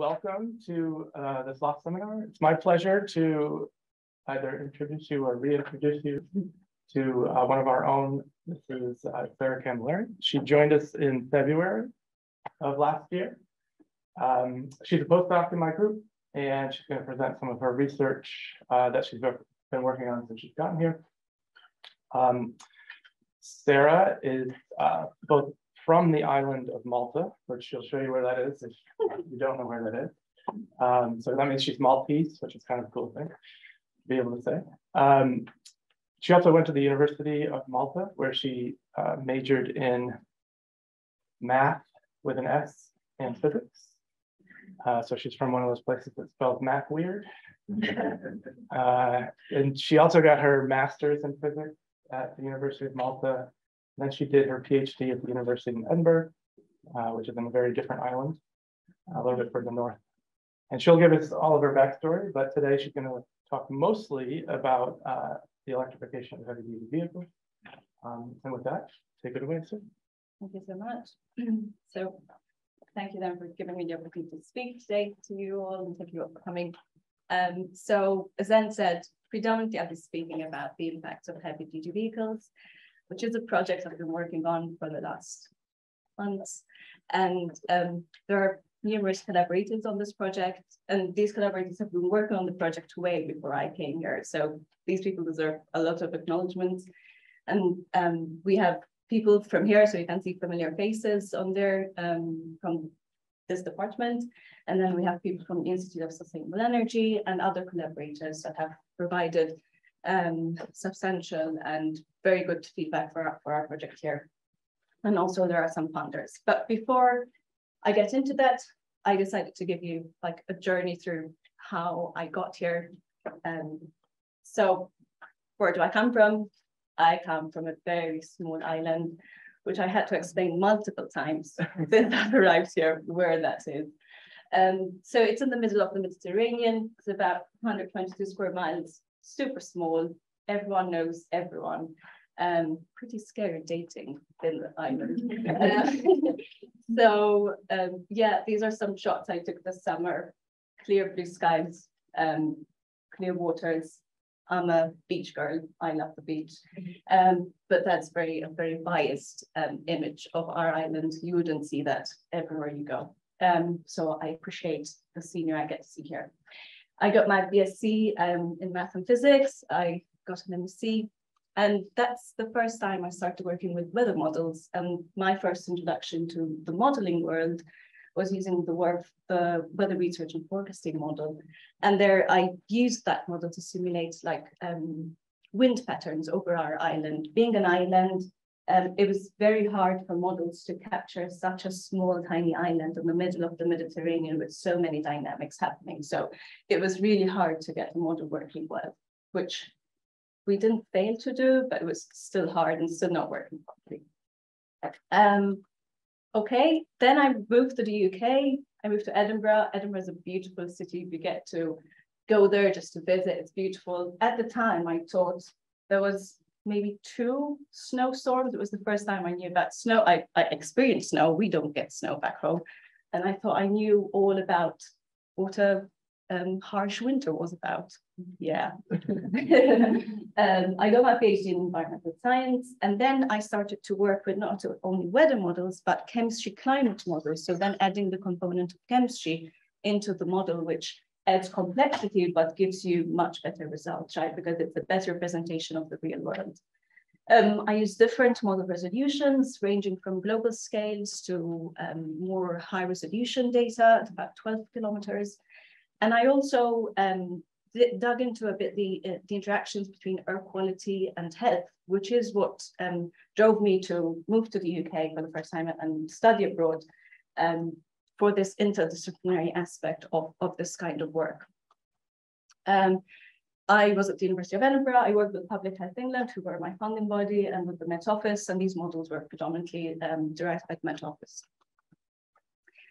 welcome to uh, this last seminar. It's my pleasure to either introduce you or reintroduce you to uh, one of our own. This is uh, Sara Camilleri. She joined us in February of last year. Um, she's a postdoc in my group, and she's going to present some of her research uh, that she's been working on since she's gotten here. Um, Sara is uh, both from the island of Malta, which she'll show you where that is if you don't know where that is. Um, so that means she's Maltese, which is kind of a cool thing to be able to say. Um, she also went to the University of Malta, where she uh, majored in math with an S and physics. Uh, so she's from one of those places that spells math weird. uh, and she also got her master's in physics at the University of Malta then she did her PhD at the University of Edinburgh, uh, which is in a very different island, a little bit further north. And she'll give us all of her backstory, but today she's going to talk mostly about uh, the electrification of heavy duty vehicles. Um, and with that, take it away, sir. Thank you so much. so thank you then for giving me the opportunity to speak today to you all and thank you all for coming. Um, so as Zen said, predominantly I'll be speaking about the impacts of heavy duty vehicles which is a project I've been working on for the last months. And um, there are numerous collaborators on this project, and these collaborators have been working on the project way before I came here. So these people deserve a lot of acknowledgements. And um, we have people from here, so you can see familiar faces on there um, from this department. And then we have people from the Institute of Sustainable Energy and other collaborators that have provided um, substantial and very good feedback for our, for our project here. And also there are some funders. But before I get into that, I decided to give you like a journey through how I got here. Um, so where do I come from? I come from a very small island, which I had to explain multiple times since I arrived here, where that is. Um, so it's in the middle of the Mediterranean. It's about 122 square miles super small. Everyone knows everyone. Um, pretty scary dating in the island. so um, yeah, these are some shots I took this summer. Clear blue skies, um, clear waters. I'm a beach girl. I love the beach, um, but that's very a very biased um, image of our island. You wouldn't see that everywhere you go. Um, so I appreciate the senior I get to see here. I got my BSc um, in math and physics. I got an MSc. And that's the first time I started working with weather models. And my first introduction to the modeling world was using the WRF, the weather research and forecasting model. And there I used that model to simulate like um, wind patterns over our island. Being an island, um, it was very hard for models to capture such a small, tiny island in the middle of the Mediterranean with so many dynamics happening. So it was really hard to get the model working well, which we didn't fail to do, but it was still hard and still not working properly. Um, okay, then I moved to the UK. I moved to Edinburgh. Edinburgh is a beautiful city. We get to go there just to visit. It's beautiful. At the time, I thought there was maybe two snowstorms. It was the first time I knew about snow. I, I experienced snow. We don't get snow back home. And I thought I knew all about what a um, harsh winter was about. Yeah. um, I got my PhD in environmental science. And then I started to work with not only weather models, but chemistry climate models. So then adding the component of chemistry into the model, which adds complexity, but gives you much better results, right? Because it's a better representation of the real world. Um, I use different model resolutions ranging from global scales to um, more high resolution data, at about 12 kilometers. And I also um, dug into a bit the, uh, the interactions between air quality and health, which is what um, drove me to move to the UK for the first time and study abroad. For this interdisciplinary aspect of, of this kind of work. Um, I was at the University of Edinburgh. I worked with Public Health England, who were my funding body, and with the Met Office, and these models were predominantly um, derived by the Met Office.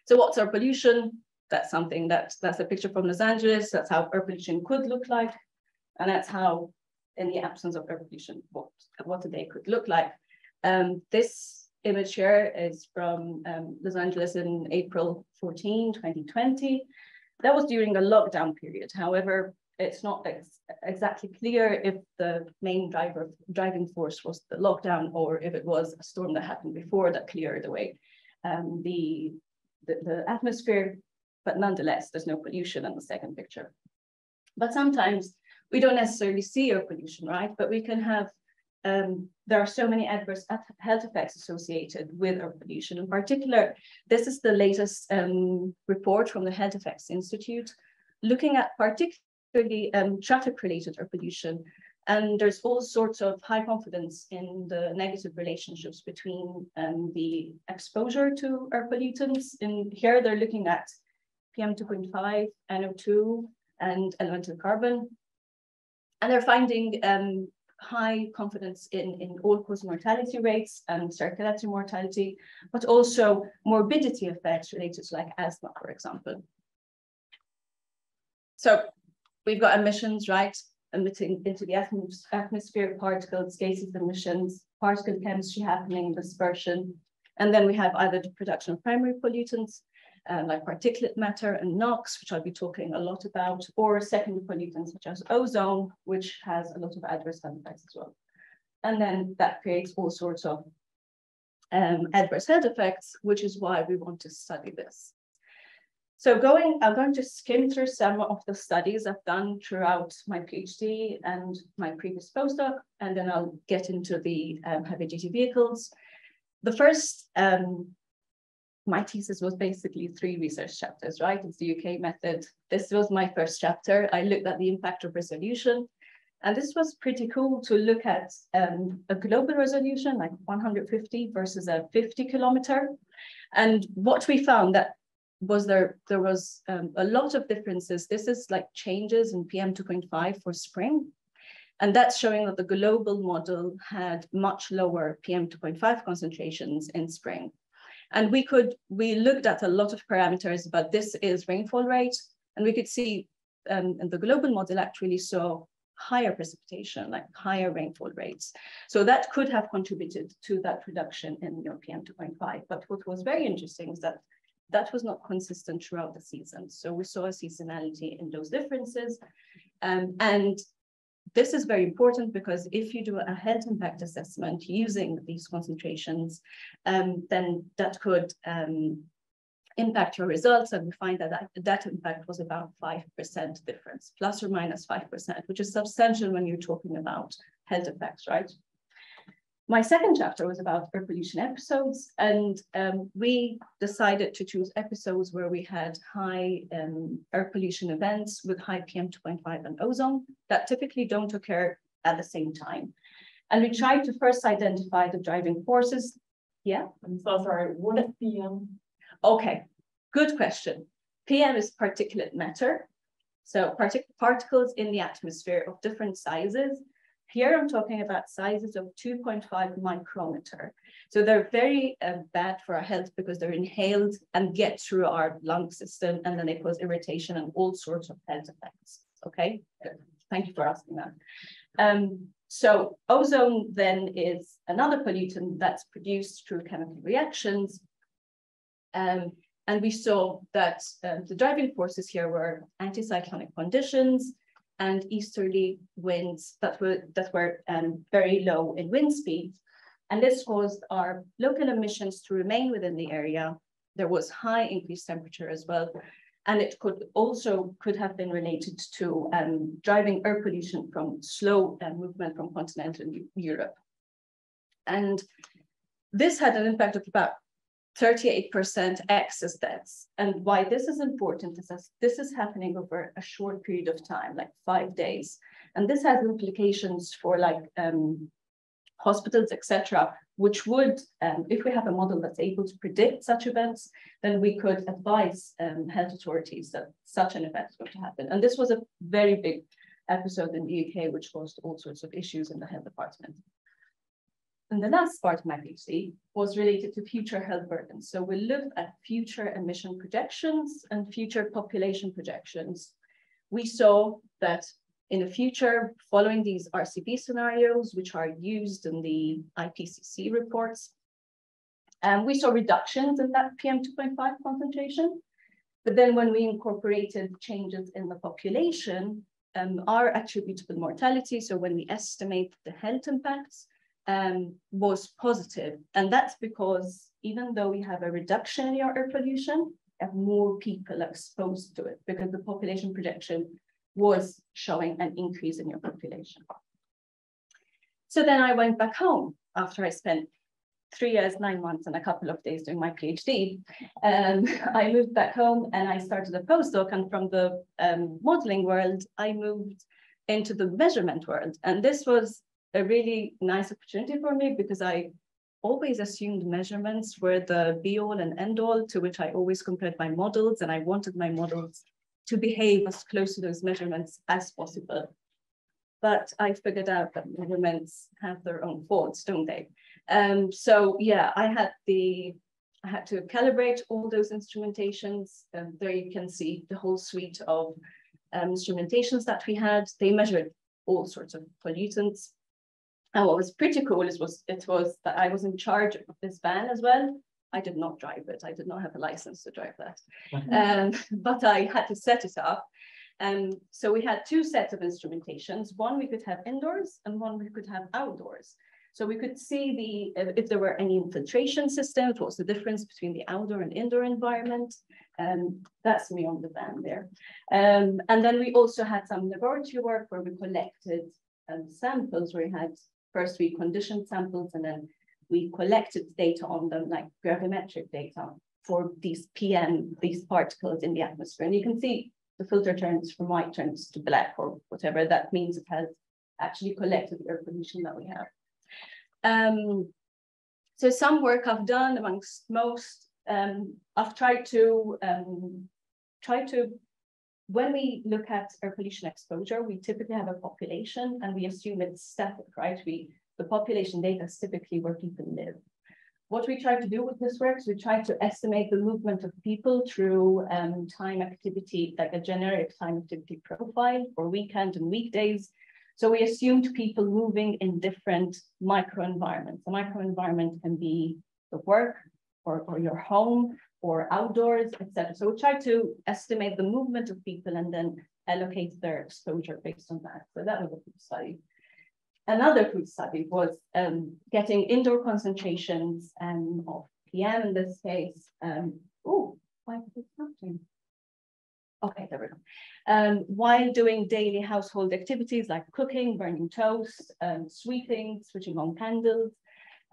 So what's air pollution? That's something that, that's a picture from Los Angeles. That's how air pollution could look like. And that's how, in the absence of air pollution, what, what a day could look like. Um, this image here is from um, Los Angeles in April 14, 2020. That was during a lockdown period. However, it's not ex exactly clear if the main driver driving force was the lockdown or if it was a storm that happened before that cleared away um, the, the, the atmosphere, but nonetheless, there's no pollution in the second picture. But sometimes we don't necessarily see air pollution, right? But we can have, um, there are so many adverse health effects associated with air pollution. In particular, this is the latest um, report from the Health Effects Institute, looking at particularly um, traffic-related air pollution. And there's all sorts of high confidence in the negative relationships between um, the exposure to air pollutants. And here, they're looking at PM2.5, NO2, and elemental carbon. And they're finding um, high confidence in, in all-cause mortality rates and circulatory mortality, but also morbidity effects related to like asthma, for example. So we've got emissions, right? Emitting into the atmosphere, particles, gases emissions, particle chemistry happening, dispersion. And then we have either the production of primary pollutants uh, like particulate matter and NOx, which I'll be talking a lot about, or secondary pollutants such as ozone, which has a lot of adverse effects as well. And then that creates all sorts of um, adverse health effects, which is why we want to study this. So going, I'm going to skim through some of the studies I've done throughout my PhD and my previous postdoc, and then I'll get into the um, heavy duty vehicles. The first um, my thesis was basically three research chapters, right? It's the UK method. This was my first chapter. I looked at the impact of resolution. And this was pretty cool to look at um, a global resolution, like 150 versus a 50 kilometer. And what we found that was there, there was um, a lot of differences. This is like changes in PM2.5 for spring. And that's showing that the global model had much lower PM2.5 concentrations in spring. And we could, we looked at a lot of parameters, but this is rainfall rate. And we could see um, and the global model actually saw higher precipitation, like higher rainfall rates. So that could have contributed to that reduction in PM 2.5. But what was very interesting is that that was not consistent throughout the season. So we saw a seasonality in those differences. Um, and this is very important because if you do a health impact assessment using these concentrations, um, then that could um, impact your results. And we find that, that that impact was about 5% difference, plus or minus 5%, which is substantial when you're talking about health effects, right? My second chapter was about air pollution episodes, and um, we decided to choose episodes where we had high um, air pollution events with high PM2.5 and ozone that typically don't occur at the same time. And we tried to first identify the driving forces. Yeah? I'm so sorry, what is PM? Okay, good question. PM is particulate matter. So partic particles in the atmosphere of different sizes here I'm talking about sizes of 2.5 micrometer. So they're very uh, bad for our health because they're inhaled and get through our lung system and then they cause irritation and all sorts of health effects. Okay, Good. thank you for asking that. Um, so ozone then is another pollutant that's produced through chemical reactions. Um, and we saw that uh, the driving forces here were anticyclonic conditions, and easterly winds that were, that were um, very low in wind speed. And this caused our local emissions to remain within the area. There was high increased temperature as well. And it could also could have been related to um, driving air pollution from slow uh, movement from continental Europe. And this had an impact of about 38% excess deaths. And why this is important is that this is happening over a short period of time, like five days. And this has implications for like um, hospitals, etc., which would, um, if we have a model that's able to predict such events, then we could advise um, health authorities that such an event is going to happen. And this was a very big episode in the UK, which caused all sorts of issues in the health department. And the last part of my PhD was related to future health burdens. So we looked at future emission projections and future population projections. We saw that in the future, following these RCP scenarios, which are used in the IPCC reports, Um, we saw reductions in that PM 2.5 concentration. But then when we incorporated changes in the population, um, our attributable mortality, so when we estimate the health impacts, um, was positive. And that's because even though we have a reduction in your air pollution, have more people exposed to it because the population projection was showing an increase in your population. So then I went back home after I spent three years, nine months, and a couple of days doing my PhD. And I moved back home and I started a postdoc. And from the um, modeling world, I moved into the measurement world. And this was a really nice opportunity for me because I always assumed measurements were the be all and end all to which I always compared my models. And I wanted my models to behave as close to those measurements as possible. But I figured out that measurements have their own faults, don't they? Um, so yeah, I had the I had to calibrate all those instrumentations. And there you can see the whole suite of um, instrumentations that we had. They measured all sorts of pollutants. And what was pretty cool is was it was that I was in charge of this van as well. I did not drive it. I did not have a license to drive that, um, but I had to set it up. And so we had two sets of instrumentations. One we could have indoors and one we could have outdoors. So we could see the if there were any infiltration systems, what's the difference between the outdoor and indoor environment. Um, that's me on the van there. Um, and then we also had some laboratory work where we collected um, samples where we had first we conditioned samples and then we collected data on them like gravimetric data for these PM, these particles in the atmosphere. And you can see the filter turns from white turns to black or whatever. That means it has actually collected the air pollution that we have. Um, so some work I've done amongst most, um, I've tried to um, try to, when we look at air pollution exposure, we typically have a population and we assume it's static, right? We the population data is typically where people live. What we try to do with this work is we try to estimate the movement of people through um, time activity, like a generic time activity profile for weekend and weekdays. So we assumed people moving in different microenvironments. A microenvironment can be the work or, or your home or outdoors, etc. So we try to estimate the movement of people and then allocate their exposure based on that. So that was a good study. Another good study was um, getting indoor concentrations um, of PM in this case. Um, oh, why is it happening? Okay, there we go. Um, while doing daily household activities like cooking, burning toast, um, sweeping, switching on candles.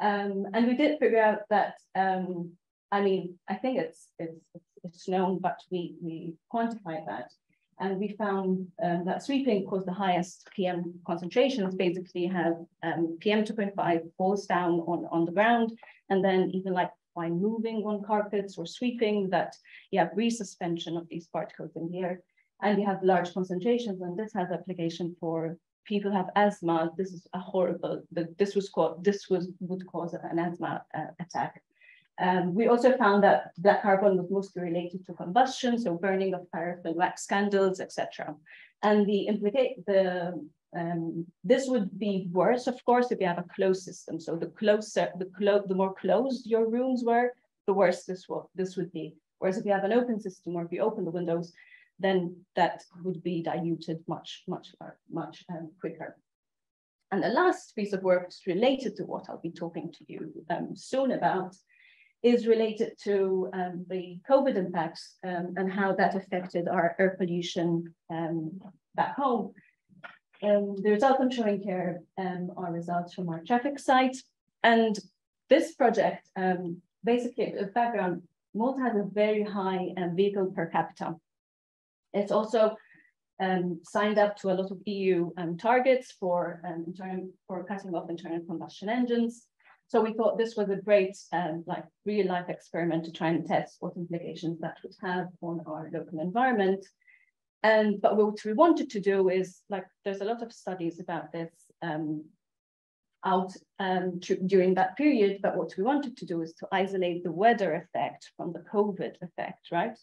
Um, and we did figure out that, um, I mean, I think it's, it's, it's known, but we, we quantify that. And we found um, that sweeping caused the highest PM concentrations, basically have um, PM 2.5 falls down on, on the ground. And then even like by moving on carpets or sweeping that you have resuspension of these particles in the air and you have large concentrations and this has application for people have asthma this is a horrible this was called this was would cause an asthma uh, attack um, we also found that black carbon was mostly related to combustion, so burning of paraffin, wax candles, etc. And the implicate the um, this would be worse, of course, if you have a closed system. So the closer, the, clo the more closed your rooms were, the worse this, will, this would be. Whereas if you have an open system or if you open the windows, then that would be diluted much, much, much um, quicker. And the last piece of work is related to what I'll be talking to you um, soon about is related to um, the COVID impacts um, and how that affected our air pollution um, back home. Um, the results I'm showing here um, are results from our traffic site. And this project, um, basically, background, Malta has a very high um, vehicle per capita. It's also um, signed up to a lot of EU um, targets for, internal, for cutting off internal combustion engines. So we thought this was a great like real life experiment to try and test what implications that would have on our local environment. And but what we wanted to do is like there's a lot of studies about this um, out um, during that period. But what we wanted to do is to isolate the weather effect from the COVID effect, right?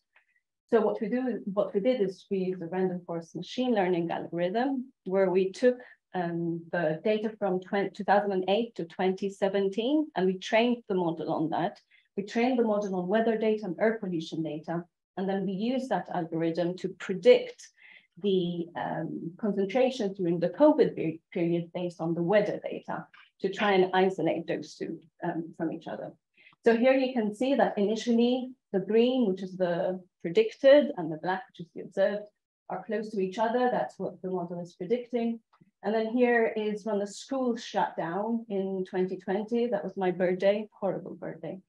So what we do, what we did is we used a random forest machine learning algorithm where we took um, the data from 20, 2008 to 2017 and we trained the model on that. We trained the model on weather data and air pollution data, and then we use that algorithm to predict the um, concentration during the COVID period based on the weather data to try and isolate those two um, from each other. So here you can see that initially the green, which is the predicted, and the black, which is the observed, are close to each other. That's what the model is predicting. And then here is when the school shut down in 2020. That was my birthday, horrible birthday.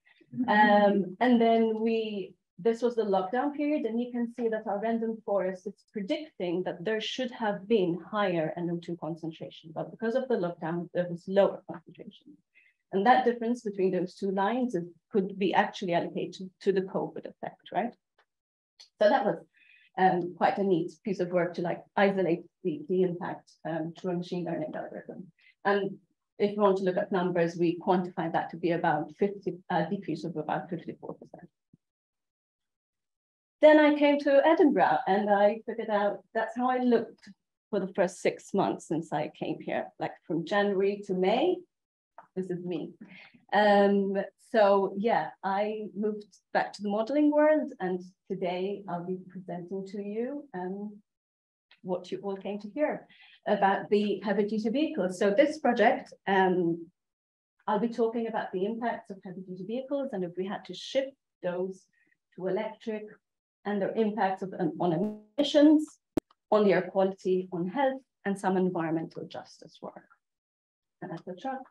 Um, and then we, this was the lockdown period, and you can see that our random forest is predicting that there should have been higher NO2 concentration, but because of the lockdown, there was lower concentration. And that difference between those two lines is, could be actually allocated to the COVID effect, right? So that was um, quite a neat piece of work to like isolate the, the impact um, to a machine learning algorithm. And if you want to look at numbers, we quantify that to be about 50, uh, decrease of about 54%. Then I came to Edinburgh and I figured out that's how I looked for the first six months since I came here, like from January to May. This is me. Um, so yeah, I moved back to the modeling world and today I'll be presenting to you um, what you all came to hear about the heavy duty vehicles. So this project, um, I'll be talking about the impacts of heavy duty vehicles and if we had to shift those to electric and their impacts of, on emissions, on the air quality, on health, and some environmental justice work. And that's the truck.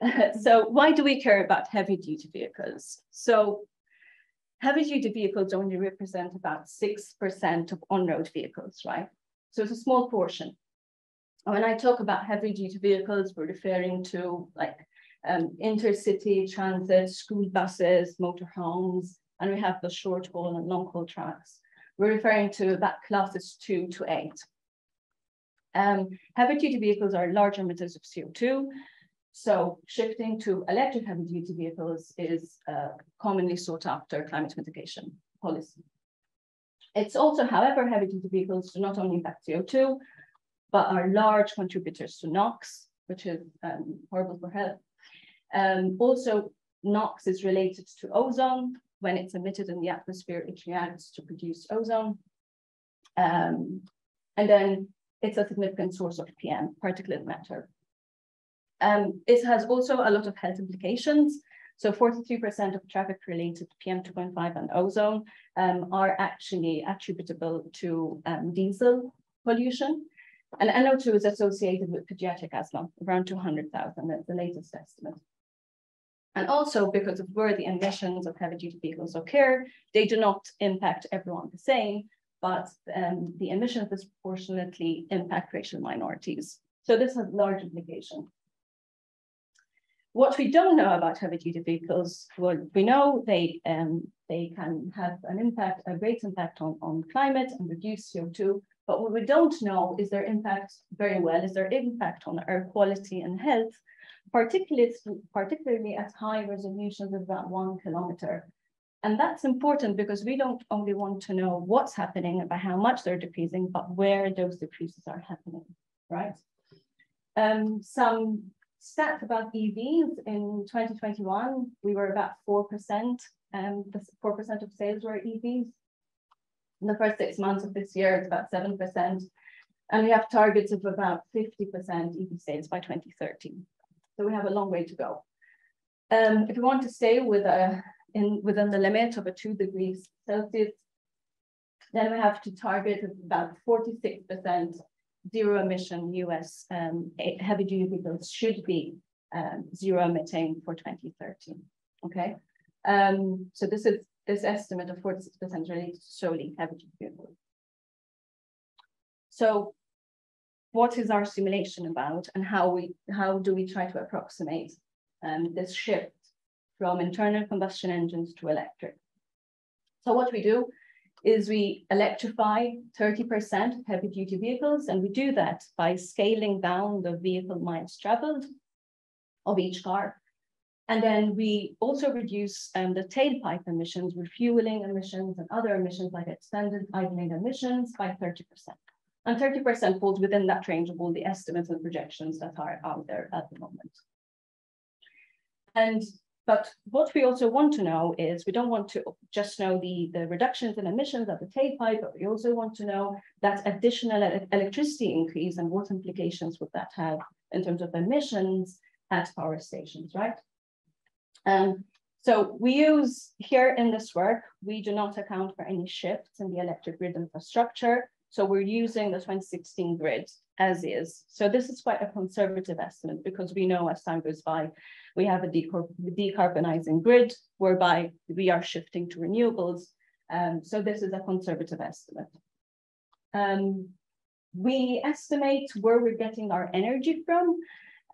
so why do we care about heavy duty vehicles? So heavy duty vehicles only represent about 6% of on-road vehicles, right? So it's a small portion. When I talk about heavy duty vehicles, we're referring to like um, intercity transit, school buses, motorhomes, and we have the short haul and long haul trucks. We're referring to that classes two to eight. Um, heavy duty vehicles are large emitters of CO2, so shifting to electric heavy duty vehicles is a commonly sought after climate mitigation policy. It's also, however, heavy duty vehicles do not only impact CO2, but are large contributors to NOx, which is um, horrible for health. Um, also, NOx is related to ozone. When it's emitted in the atmosphere, it reacts to produce ozone. Um, and then it's a significant source of PM, particulate matter, um, it has also a lot of health implications. So 43% of traffic related to PM2.5 and ozone um, are actually attributable to um, diesel pollution. And NO2 is associated with pediatric asthma, around 200,000, that's the latest estimate. And also because of where the emissions of heavy duty vehicles occur, they do not impact everyone the same, but um, the emissions disproportionately impact racial minorities. So this has large implications. What we don't know about heavy duty vehicles, well, we know they um, they can have an impact, a great impact on, on climate and reduce CO2. But what we don't know is their impact very well, is their impact on air quality and health, particularly, particularly at high resolutions of about one kilometer. And that's important because we don't only want to know what's happening and by how much they're decreasing, but where those decreases are happening, right? Um, some stats about EVs in 2021, we were about 4%, and the 4% of sales were EVs. In the first six months of this year, it's about 7%. And we have targets of about 50% EV sales by 2030. So we have a long way to go. Um, if we want to stay with a, in, within the limit of a two degrees Celsius, then we have to target about 46% zero emission US um, heavy duty vehicles should be um, zero emitting for 2030. Okay, um, so this is this estimate of 46% related solely heavy duty vehicles. So what is our simulation about and how we how do we try to approximate um, this shift from internal combustion engines to electric? So what we do is we electrify 30% of heavy duty vehicles, and we do that by scaling down the vehicle miles traveled of each car. And then we also reduce um, the tailpipe emissions, refueling emissions and other emissions like extended idling emissions by 30%. And 30% falls within that range of all the estimates and projections that are out there at the moment. And but what we also want to know is we don't want to just know the, the reductions in emissions of the tailpipe, but we also want to know that additional electricity increase and what implications would that have in terms of emissions at power stations, right? Um, so we use here in this work, we do not account for any shifts in the electric grid infrastructure. So we're using the 2016 grid as is. So this is quite a conservative estimate because we know as time goes by, we have a decarbonizing grid whereby we are shifting to renewables. Um, so this is a conservative estimate. Um, we estimate where we're getting our energy from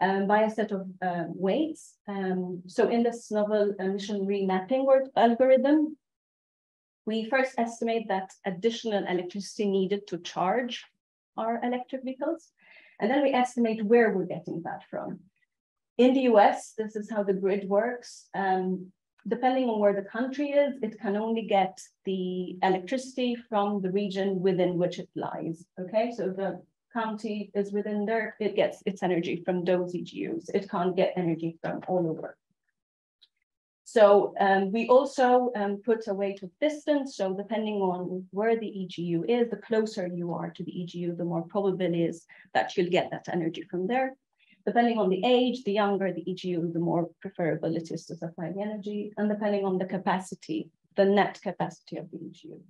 um, by a set of uh, weights. Um, so in this novel emission remapping algorithm, we first estimate that additional electricity needed to charge our electric vehicles. And then we estimate where we're getting that from. In the US, this is how the grid works. Um, depending on where the country is, it can only get the electricity from the region within which it lies. Okay, so the county is within there, it gets its energy from those EGUs. It can't get energy from all over. So um, we also um, put a weight of distance. So depending on where the EGU is, the closer you are to the EGU, the more probable is that you'll get that energy from there. Depending on the age, the younger the EGU, the more preferable it is to supply the energy. And depending on the capacity, the net capacity of the EGU.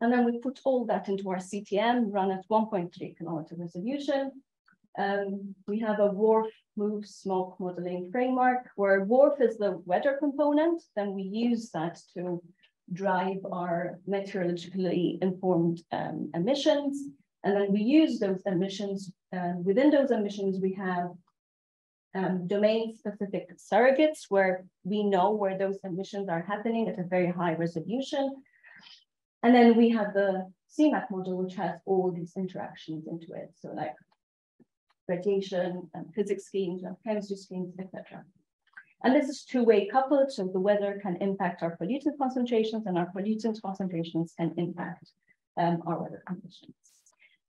And then we put all that into our CTM, run at 1.3 kilometer resolution. Um, we have a WRF move smoke modeling framework where WRF is the weather component. Then we use that to drive our meteorologically informed um, emissions. And then we use those emissions. And within those emissions, we have um, domain specific surrogates where we know where those emissions are happening at a very high resolution. And then we have the CMAQ model, which has all these interactions into it. So like radiation and physics schemes and chemistry schemes, etc. And this is two-way coupled, so the weather can impact our pollutant concentrations and our pollutant concentrations can impact um, our weather conditions.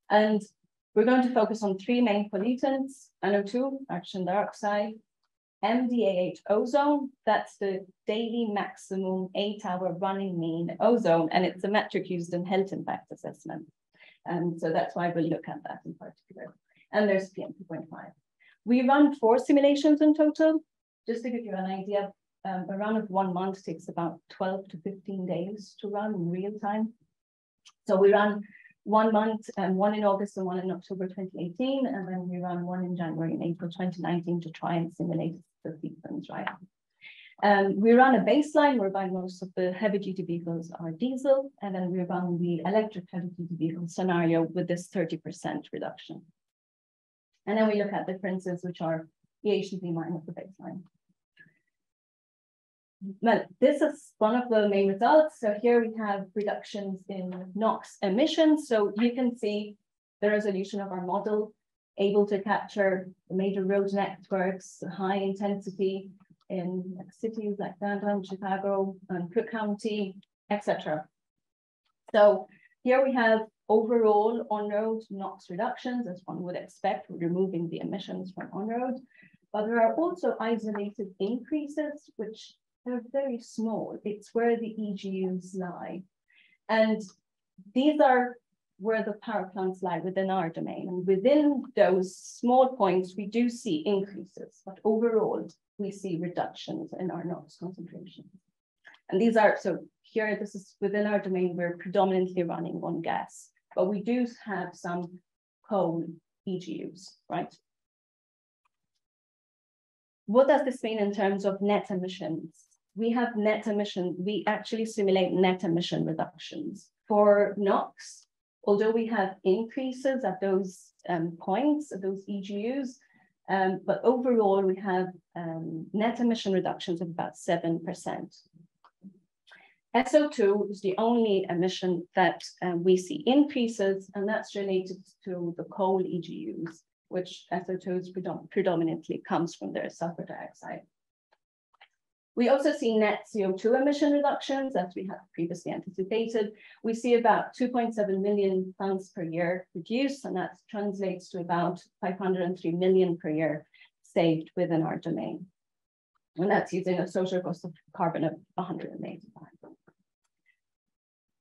And we're going to focus on three main pollutants, NO2, nitrogen dioxide, MDA8 ozone, that's the daily maximum eight hour running mean ozone, and it's a metric used in health impact assessment. And so that's why we'll look at that in particular. And there's PM2.5. We run four simulations in total. Just to give you an idea, um, a run of one month takes about 12 to 15 days to run in real time. So we run one month, and one in August and one in October 2018, and then we run one in January and April 2019 to try and simulate the sequence, right? Um, we run a baseline whereby most of the heavy duty vehicles are diesel, and then we run the electric heavy duty vehicle scenario with this 30% reduction. And then we look at differences which are the EHDV minus the baseline. Well, this is one of the main results. So here we have reductions in NOx emissions. So you can see the resolution of our model able to capture the major road networks, high intensity in cities like downtown Chicago and Cook County, etc. So here we have overall on-road NOx reductions, as one would expect, removing the emissions from on-road. But there are also isolated increases, which are very small. It's where the EGUs lie. And these are where the power plants lie within our domain. And within those small points, we do see increases, but overall, we see reductions in our NOx concentration. And these are, so here, this is within our domain, we're predominantly running on gas, but we do have some coal EGUs, right? What does this mean in terms of net emissions? We have net emission, we actually simulate net emission reductions. For NOx, although we have increases at those um, points, at those EGUs, um, but overall we have um, net emission reductions of about 7%. SO2 is the only emission that um, we see increases, and that's related to the coal EGUs, which SO2 predom predominantly comes from their sulfur dioxide. We also see net CO2 emission reductions as we had previously anticipated. We see about 2.7 million tons per year reduced, and that translates to about 503 million per year saved within our domain. And that's using a social cost of carbon of 185.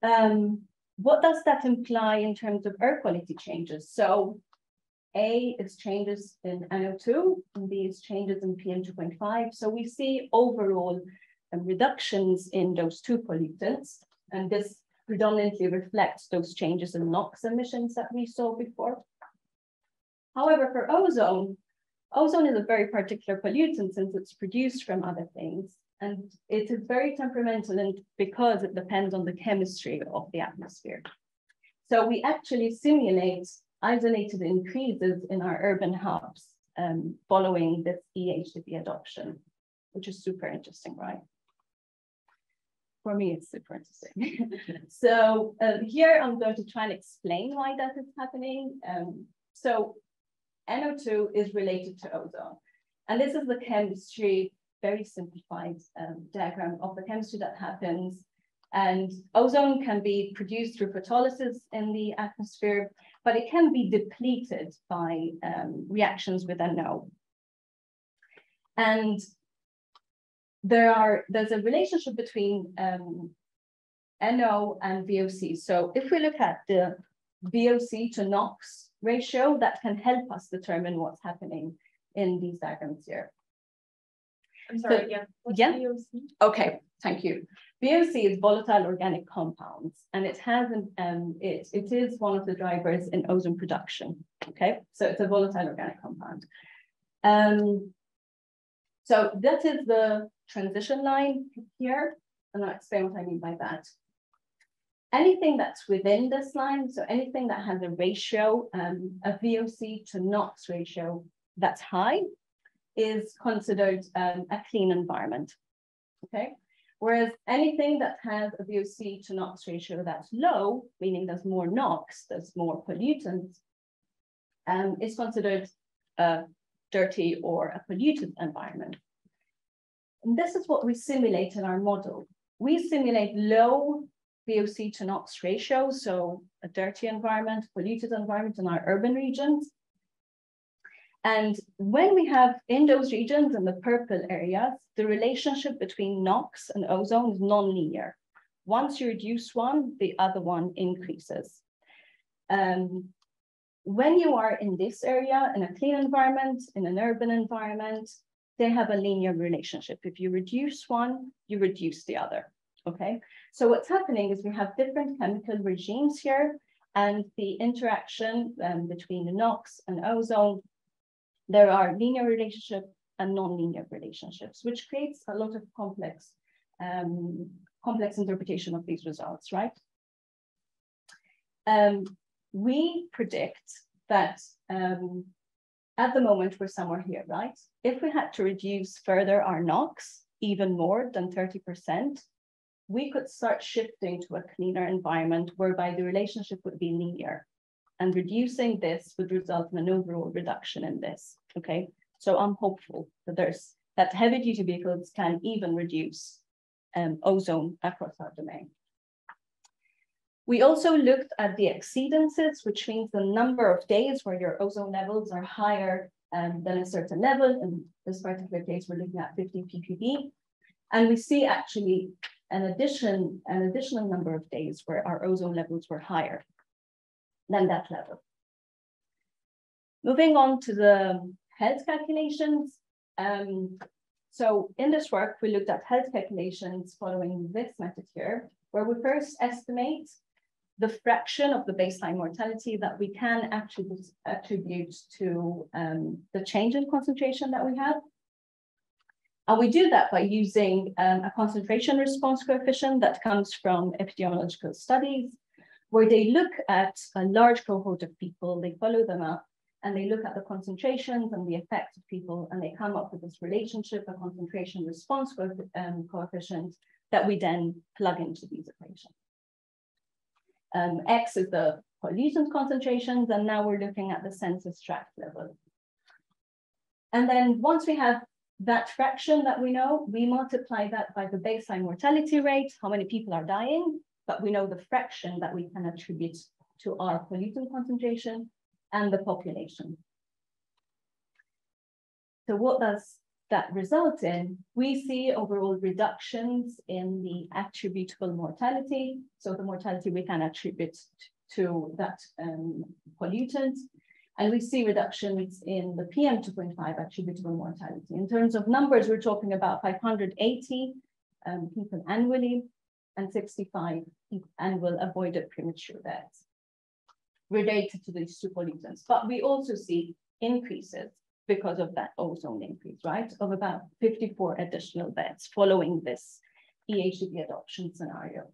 Um, what does that imply in terms of air quality changes? So A is changes in NO2, and B is changes in PM2.5. So we see overall um, reductions in those two pollutants, and this predominantly reflects those changes in NOx emissions that we saw before. However, for ozone, ozone is a very particular pollutant since it's produced from other things. And it is very temperamental and because it depends on the chemistry of the atmosphere. So we actually simulate isolated increases in our urban hubs um, following this EHDV adoption, which is super interesting, right? For me, it's super interesting. so uh, here I'm going to try and explain why that is happening. Um, so NO2 is related to ozone. And this is the chemistry very simplified um, diagram of the chemistry that happens. And ozone can be produced through photolysis in the atmosphere, but it can be depleted by um, reactions with NO. And there are there's a relationship between um, NO and VOC. So if we look at the VOC to NOx ratio, that can help us determine what's happening in these diagrams here. I'm sorry, yeah. What's yeah. VOC? Okay, thank you. VOC is volatile organic compounds, and it has an um, it it is one of the drivers in ozone production. Okay, so it's a volatile organic compound. Um, so that is the transition line here, and I'll explain what I mean by that. Anything that's within this line, so anything that has a ratio, um, a VOC to NOx ratio that's high, is considered um, a clean environment, okay? Whereas anything that has a VOC to NOx ratio that's low, meaning there's more NOx, there's more pollutants, um, is considered a dirty or a polluted environment. And this is what we simulate in our model. We simulate low VOC to NOx ratio, so a dirty environment, polluted environment in our urban regions, and when we have in those regions in the purple areas, the relationship between NOx and ozone is nonlinear. Once you reduce one, the other one increases. Um, when you are in this area, in a clean environment, in an urban environment, they have a linear relationship. If you reduce one, you reduce the other, okay? So what's happening is we have different chemical regimes here and the interaction um, between the NOx and ozone there are linear relationships and non-linear relationships, which creates a lot of complex, um, complex interpretation of these results, right? Um, we predict that um, at the moment we're somewhere here, right? If we had to reduce further our NOx even more than 30%, we could start shifting to a cleaner environment whereby the relationship would be linear. And reducing this would result in an overall reduction in this. Okay, so I'm hopeful that there's that heavy duty vehicles can even reduce um, ozone across our domain. We also looked at the exceedances, which means the number of days where your ozone levels are higher um, than a certain level. In this particular case, we're looking at 50 ppb. And we see actually an addition, an additional number of days where our ozone levels were higher than that level. Moving on to the health calculations. Um, so in this work, we looked at health calculations following this method here, where we first estimate the fraction of the baseline mortality that we can attribute, attribute to um, the change in concentration that we have. And we do that by using um, a concentration response coefficient that comes from epidemiological studies, where they look at a large cohort of people, they follow them up, and they look at the concentrations and the effects of people, and they come up with this relationship, a concentration response um, coefficient that we then plug into these equations. Um, X is the pollutant concentrations, and now we're looking at the census tract level. And then once we have that fraction that we know, we multiply that by the baseline mortality rate, how many people are dying, but we know the fraction that we can attribute to our pollutant concentration, and the population. So what does that result in, we see overall reductions in the attributable mortality. So the mortality we can attribute to that um, pollutant. And we see reductions in the PM2.5 attributable mortality. In terms of numbers, we're talking about 580 um, people annually and 65 annual avoided premature deaths related to these two pollutants. But we also see increases because of that ozone increase, right? Of about 54 additional deaths following this EHDV adoption scenario.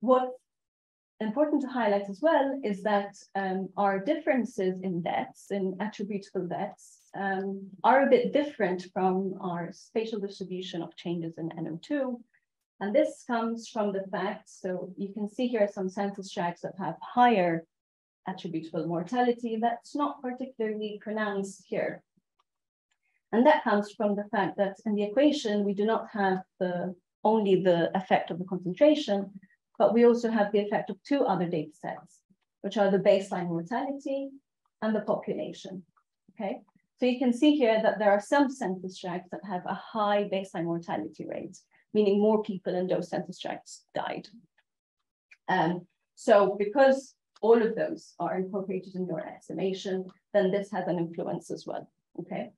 What's important to highlight as well is that um, our differences in deaths, in attributable deaths, um, are a bit different from our spatial distribution of changes in NO2. And this comes from the fact, so you can see here some census tracts that have higher attributable mortality that's not particularly pronounced here. And that comes from the fact that in the equation, we do not have the only the effect of the concentration, but we also have the effect of two other data sets, which are the baseline mortality and the population, okay? So you can see here that there are some census tracts that have a high baseline mortality rate, meaning more people in those census tracts died. Um, so because all of those are incorporated in your estimation, then this has an influence as well, okay?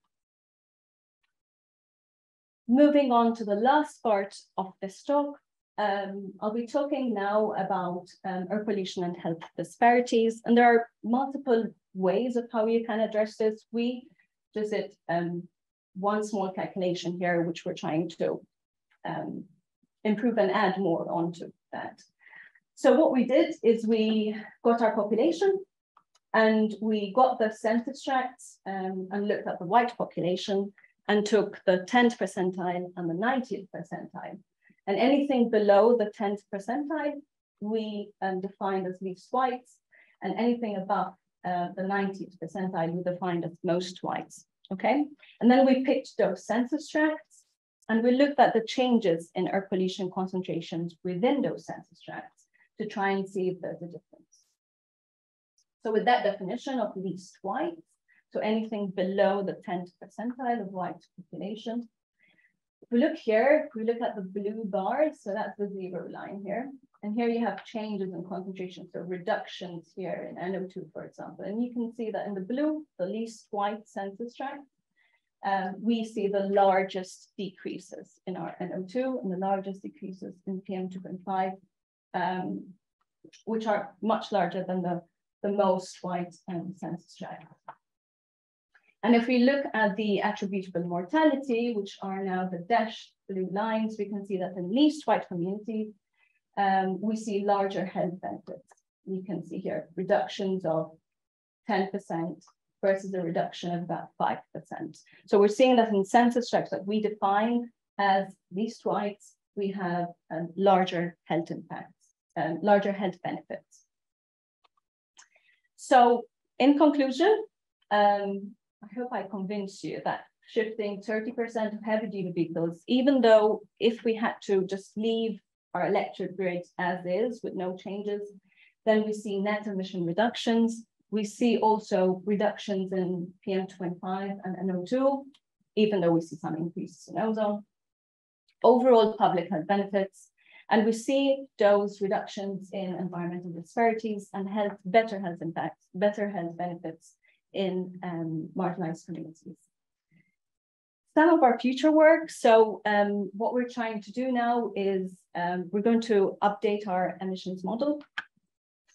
Moving on to the last part of this talk, um, I'll be talking now about um, air pollution and health disparities. And there are multiple ways of how you can address this. We visit um, one small calculation here, which we're trying to um, improve and add more onto that. So what we did is we got our population and we got the census tracts um, and looked at the white population and took the 10th percentile and the 90th percentile. And anything below the 10th percentile, we um, defined as least whites, and anything above uh, the 90th percentile, we defined as most whites, okay? And then we picked those census tracts, and we looked at the changes in air pollution concentrations within those census tracts to try and see if there's a difference. So with that definition of least white, so anything below the 10th percentile of white population, if we look here, if we look at the blue bars, so that's the zero line here, and here you have changes in concentration, so reductions here in NO2, for example. And you can see that in the blue, the least white census tract, um, we see the largest decreases in our NO2 and the largest decreases in PM2.5 um, which are much larger than the, the most white um, census tract. And if we look at the attributable mortality, which are now the dashed blue lines, we can see that in least white communities, um, we see larger health benefits. You can see here reductions of 10% versus a reduction of about 5%. So we're seeing that in census tracts that we define as least whites, we have a larger health impacts, um, larger health benefits. So in conclusion, um, I hope I convinced you that shifting 30% of heavy duty vehicles, even though if we had to just leave our electric grid as is with no changes, then we see net emission reductions. We see also reductions in PM25 and NO2, even though we see some increases in ozone. Overall public health benefits, and we see those reductions in environmental disparities and health, better health impacts, better health benefits in um, marginalized communities. Some of our future work, so um, what we're trying to do now is um, we're going to update our emissions model.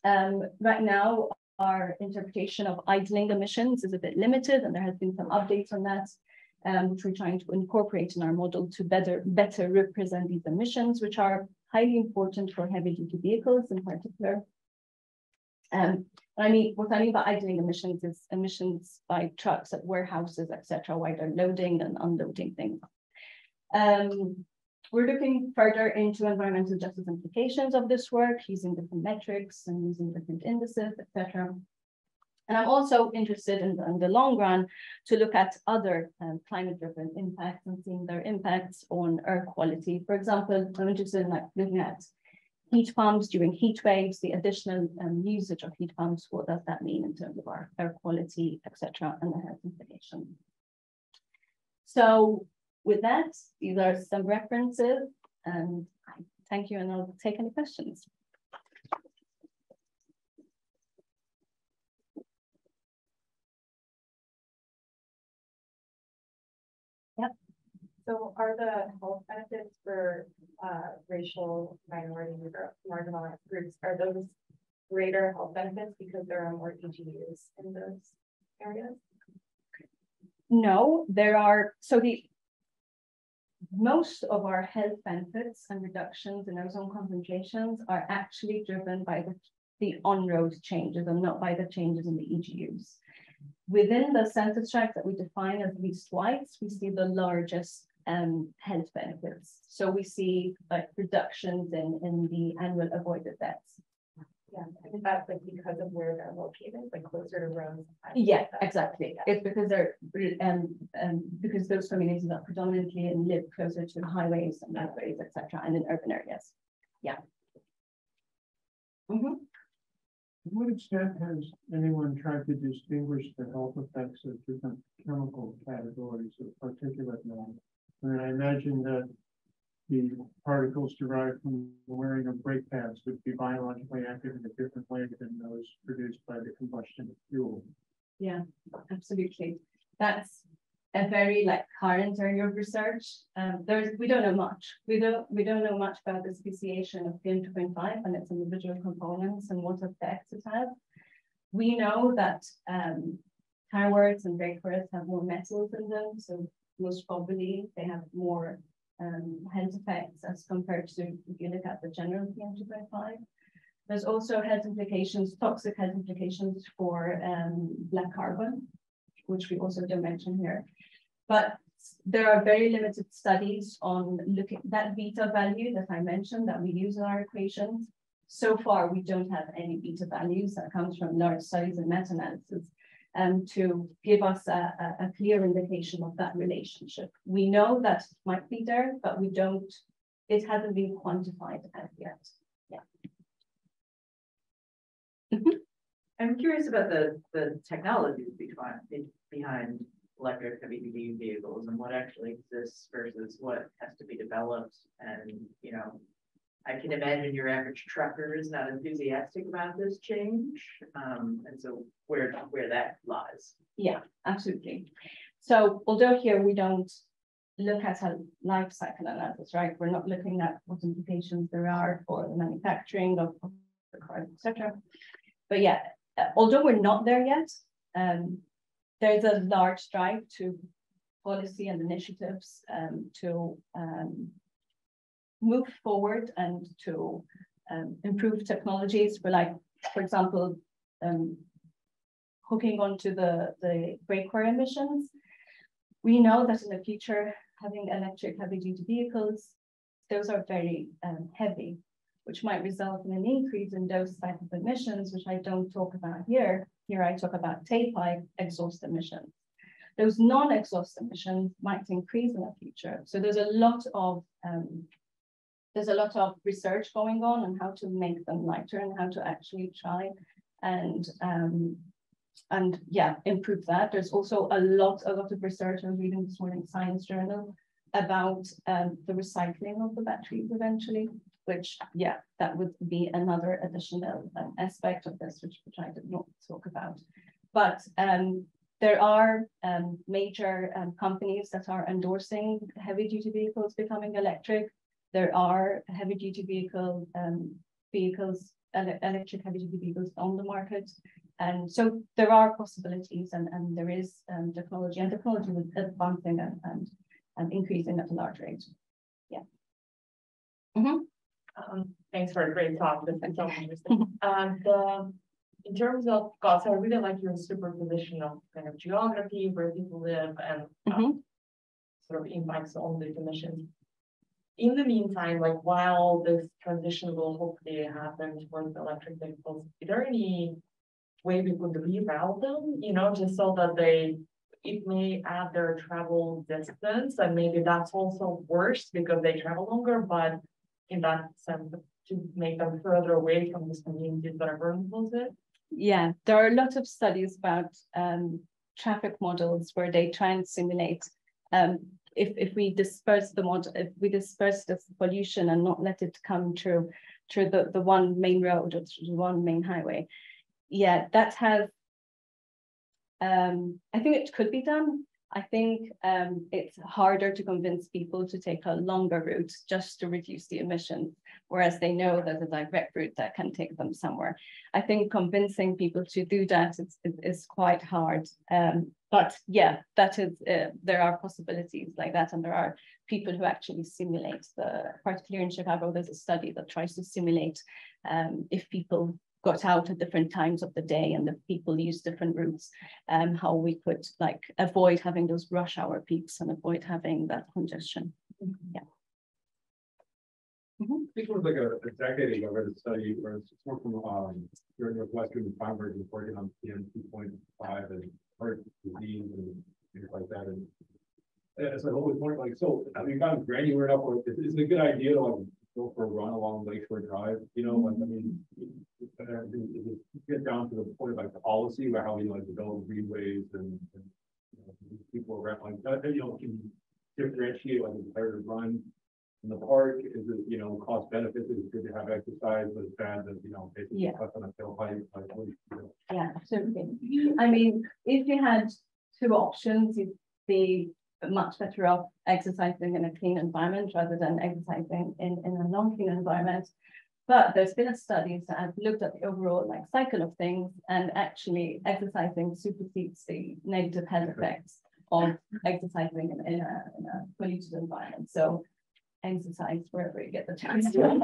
Um, right now, our interpretation of idling emissions is a bit limited and there has been some updates on that um, which we're trying to incorporate in our model to better, better represent these emissions, which are highly important for heavy duty vehicles in particular. Um, I mean, what I mean by idling emissions is emissions by trucks at warehouses, etc., while they're loading and unloading things. Um, we're looking further into environmental justice implications of this work using different metrics and using different indices, etc. And I'm also interested in, in, the long run to look at other um, climate-driven impacts and seeing their impacts on air quality. For example, I'm interested in like looking at heat pumps during heat waves, the additional um, usage of heat pumps, what does that mean in terms of our air quality, etc., and the health implications. So with that, these are some references and thank you and I'll take any questions. Yep. So are the health benefits for uh, racial minority or marginalized groups, are those greater health benefits because there are more EGUs in those areas? No, there are, so the most of our health benefits and reductions in ozone concentrations are actually driven by the, the on-road changes and not by the changes in the EGUs. Within the census tract that we define as least whites, we see the largest um, health benefits. So we see like reductions in, in the annual avoided deaths. Yeah, I think that's like because of where they're located, like closer to roads. Yeah, exactly. It's because they're um, um because those communities are predominantly and live closer to highways and roadways, etc., and in urban areas. Yeah. Mm -hmm. To what extent has anyone tried to distinguish the health effects of different chemical categories of particulate matter? I mean, I imagine that the particles derived from the wearing of brake pads would be biologically active in a different way than those produced by the combustion of fuel. Yeah, absolutely. That's a very like current area of research. Um, there's we don't know much. We don't we don't know much about the speciation of PM2.5 and its individual components and what effects it has. We know that um, words and brake have more metals in them, so most probably they have more um, health effects as compared to if you look at the general PM2.5. There's also health implications, toxic health implications for um, black carbon, which we also don't mention here. But there are very limited studies on looking that beta value that I mentioned that we use in our equations. So far, we don't have any beta values that comes from large studies and meta-analysis um, to give us a, a, clear indication of that relationship. We know that it might be there, but we don't, it hasn't been quantified as yet. Yeah. I'm curious about the, the technologies behind, behind electric heavy duty vehicles and what actually exists versus what has to be developed and, you know, I can imagine your average trucker is not enthusiastic about this change. Um, and so where, where that lies. Yeah, absolutely. So although here we don't look at a life cycle analysis, right? We're not looking at what implications there are for the manufacturing of, the car, etc. But yeah, although we're not there yet, um, there's a large drive to policy and initiatives um, to um, move forward and to um, improve technologies for like, for example, um, hooking onto the, the brake core emissions. We know that in the future, having electric heavy duty vehicles, those are very um, heavy, which might result in an increase in those type of emissions, which I don't talk about here. Here I talk about tailpipe exhaust emissions. Those non-exhaust emissions might increase in the future. So there's a lot of um, there's a lot of research going on on how to make them lighter and how to actually try and um, and yeah, improve that. There's also a lot, a lot of research I was reading this morning Science Journal about um, the recycling of the batteries eventually, which yeah, that would be another additional um, aspect of this, which, which I did not talk about. But um, there are um, major um, companies that are endorsing heavy duty vehicles becoming electric. There are heavy duty vehicle um, vehicles, ele electric heavy duty vehicles on the market. And so there are possibilities and, and there is um, technology and technology is advancing and, and, and increasing at a large rate. Yeah. Mm -hmm. um, thanks for a great talk. This is so interesting. and uh, in terms of costs, I really like your superposition of kind of geography, where people live and uh, mm -hmm. sort of impacts on the emissions in the meantime, like while this transition will hopefully happen towards electric vehicles, is there any way we could reroute them, you know, just so that they, it may add their travel distance and maybe that's also worse because they travel longer, but in that sense, to make them further away from these communities that are vulnerable to it? Yeah, there are a lot of studies about um, traffic models where they try and simulate um, if, if we disperse the mod, if we disperse this pollution and not let it come through, through the, the one main road or through the one main highway, yeah, that has, um, I think it could be done. I think um, it's harder to convince people to take a longer route just to reduce the emissions, whereas they know there's a direct route that can take them somewhere. I think convincing people to do that is, is, is quite hard. Um, but yeah, that is, uh, there are possibilities like that. And there are people who actually simulate the, particularly in Chicago, there's a study that tries to simulate um, if people got out at different times of the day and the people use different routes, um, how we could like avoid having those rush hour peaks and avoid having that congestion. Yeah. I think it was like a, a decade ago, I read a study where it's more from, um, here in Northwestern Farmers reporting on PM two point five and heart disease and things like that. And it's like always wondering, like, so, I mean, kind of granular enough, or is, it a good idea to like go for a run along Lakeshore Drive, you know, like, I mean, is it get down to the point of like policy where how we like develop greenways and, and you know, people around like you know, can differentiate like a competitive run in the park? Is it, you know, cost benefits? Is it good to have exercise, but it's bad that, you know, basically Yeah. cut on a tailpipe, like, what, you know, Yeah, absolutely. I mean, if you had two options, you'd be much better off exercising in a clean environment rather than exercising in, in a non-clean environment. But there's been a studies that have looked at the overall like cycle of things and actually exercising supersedes the negative health effects of exercising in, in a, in a polluted environment. So exercise wherever you get the chance to. Um,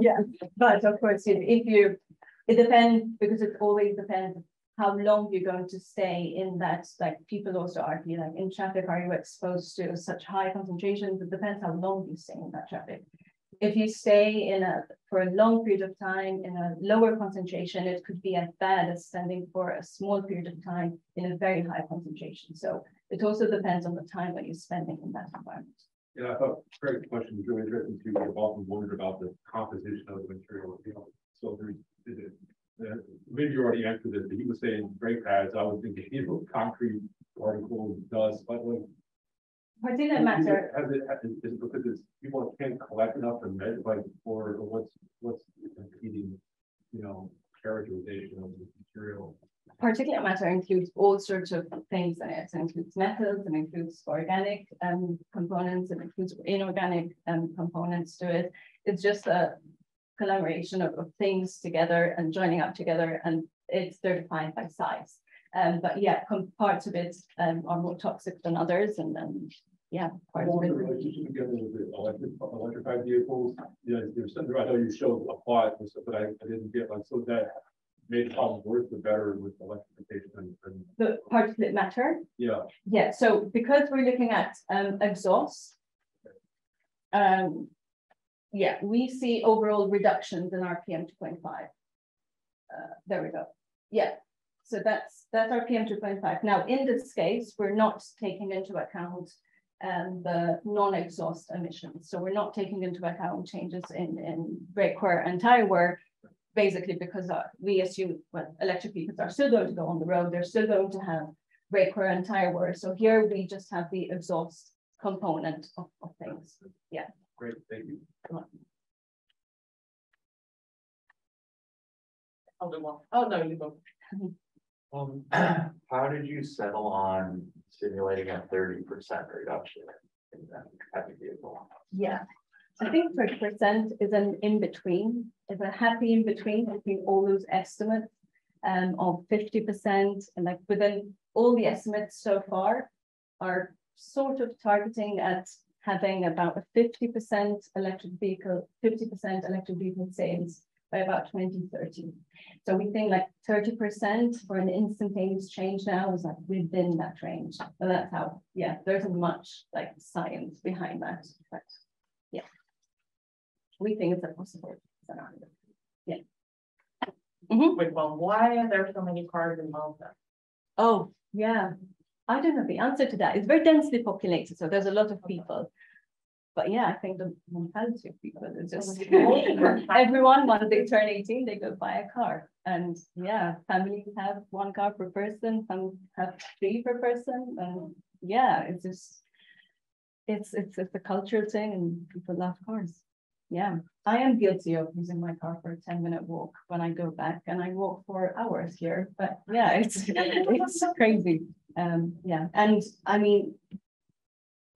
Yeah, but of course, if if you, it depends, because it always depends how long you're going to stay in that, like people also argue, like in traffic, are you exposed to such high concentrations? It depends how long you stay in that traffic. If you stay in a, for a long period of time in a lower concentration, it could be as bad as standing for a small period of time in a very high concentration. So it also depends on the time that you're spending in that environment. Yeah, I thought Craig's question was really interesting too. I've often wondered about the composition of the material, you know, so there's, is it, maybe you already answered this, but he was saying brake pads, I was thinking, you know, concrete particles, dust, but like. Particulate matter, Has it, has it- is it because it's, people can't collect enough and measure, like, or what's, what's impeding, you know, characterization of the material? Particulate matter includes all sorts of things in it. It includes metals, it includes organic um, components, it includes inorganic um, components to it. It's just a collaboration of, of things together and joining up together, and it's they're defined by size. Um, but yeah, parts of it um, are more toxic than others, and then yeah, parts of What it. the relationship together with the electric, electrified vehicles, you know, I know you showed a stuff, but I, I didn't get like, so that made the problem worse or better with electrification and, and, The particulate matter, yeah. Yeah, so because we're looking at um exhaust. Um, yeah, we see overall reductions in RPM two point five. Uh, there we go. Yeah, so that's that's our PM two point five. Now, in this case, we're not taking into account um the non-exhaust emissions. So we're not taking into account changes in in brake wear and tire wear. Basically, because uh, we assume well, electric vehicles are still going to go on the road, they're still going to have brake wear and tire wear. So here we just have the exhaust component of, of things. Yeah. Great, thank you. I'll do one. Oh, no, you go. Um, how did you settle on simulating a thirty percent reduction in that heavy vehicle? Yeah. I think thirty percent is an in-between, is a happy in-between between all those estimates. Um, of fifty percent and like within all the estimates so far are sort of targeting at having about a fifty percent electric vehicle, fifty percent electric vehicle sales by about twenty thirty. So we think like thirty percent for an instantaneous change now is like within that range. So that's how, yeah, there isn't much like science behind that, but. We think it's impossible. Yeah. Mhm. Wait, well, why are there so many cars in Malta? Oh, yeah. I don't know the answer to that. It's very densely populated, so there's a lot of people. But yeah, I think the mentality of people is just everyone, once they turn 18, they go buy a car. And yeah, families have one car per person, some have three per person, and yeah, it's just. It's, it's, it's a cultural thing and people love cars. Yeah, I am guilty of using my car for a ten minute walk when I go back and I walk for hours here, but yeah, it's, it's crazy. Um, yeah, and I mean.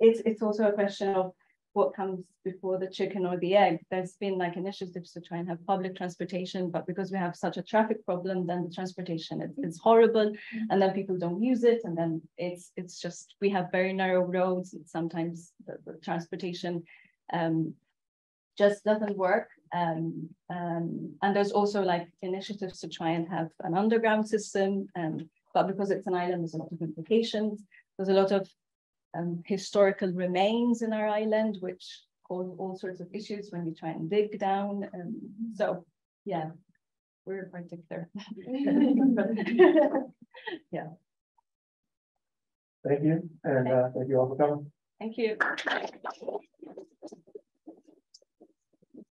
It's, it's also a question of what comes before the chicken or the egg. There's been like initiatives to try and have public transportation, but because we have such a traffic problem, then the transportation is, is horrible. And then people don't use it. And then it's it's just we have very narrow roads. And sometimes the, the transportation um, just doesn't work. Um, um, and there's also like initiatives to try and have an underground system. Um, but because it's an island, there's a lot of implications. There's a lot of um, historical remains in our island, which cause all sorts of issues when you try and dig down. Um, so, yeah, we're in particular. yeah, Thank you, and uh, thank you all for coming. thank you.